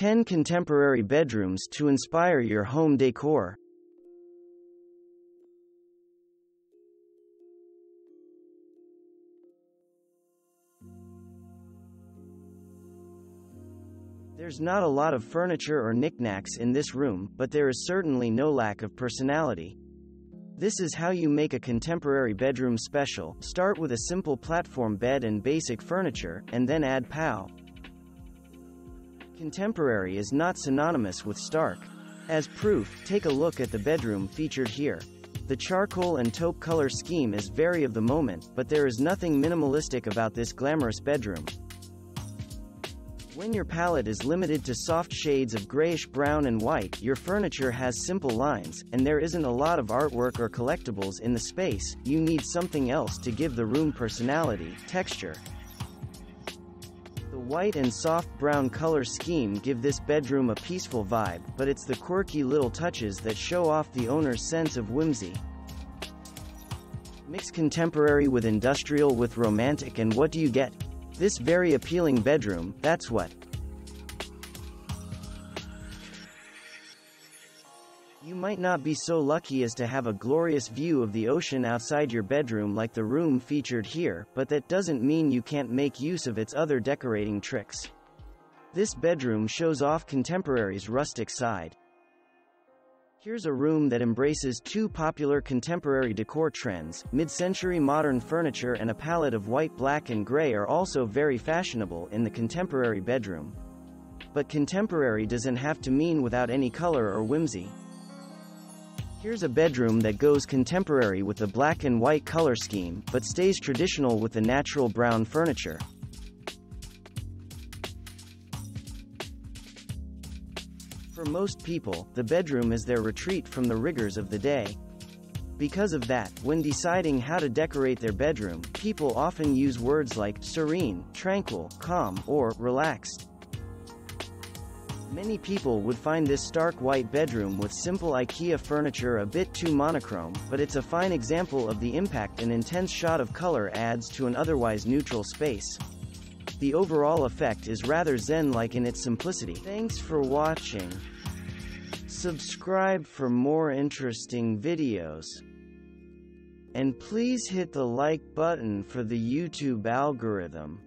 10 contemporary bedrooms to inspire your home decor. There's not a lot of furniture or knickknacks in this room, but there is certainly no lack of personality. This is how you make a contemporary bedroom special. Start with a simple platform bed and basic furniture, and then add POW. Contemporary is not synonymous with stark. As proof, take a look at the bedroom featured here. The charcoal and taupe color scheme is very of the moment, but there is nothing minimalistic about this glamorous bedroom. When your palette is limited to soft shades of grayish brown and white, your furniture has simple lines, and there isn't a lot of artwork or collectibles in the space, you need something else to give the room personality, texture. The white and soft brown color scheme give this bedroom a peaceful vibe, but it's the quirky little touches that show off the owner's sense of whimsy. Mix contemporary with industrial with romantic and what do you get? This very appealing bedroom, that's what. You might not be so lucky as to have a glorious view of the ocean outside your bedroom like the room featured here, but that doesn't mean you can't make use of its other decorating tricks. This bedroom shows off contemporary's rustic side. Here's a room that embraces two popular contemporary decor trends. Mid-century modern furniture and a palette of white, black and gray are also very fashionable in the contemporary bedroom. But contemporary doesn't have to mean without any color or whimsy. Here's a bedroom that goes contemporary with the black and white color scheme, but stays traditional with the natural brown furniture. For most people, the bedroom is their retreat from the rigors of the day. Because of that, when deciding how to decorate their bedroom, people often use words like serene, tranquil, calm, or relaxed. Many people would find this stark white bedroom with simple IKEA furniture a bit too monochrome, but it's a fine example of the impact an intense shot of color adds to an otherwise neutral space. The overall effect is rather zen-like in its simplicity. Thanks for watching. Subscribe for more interesting videos. And please hit the like button for the YouTube algorithm.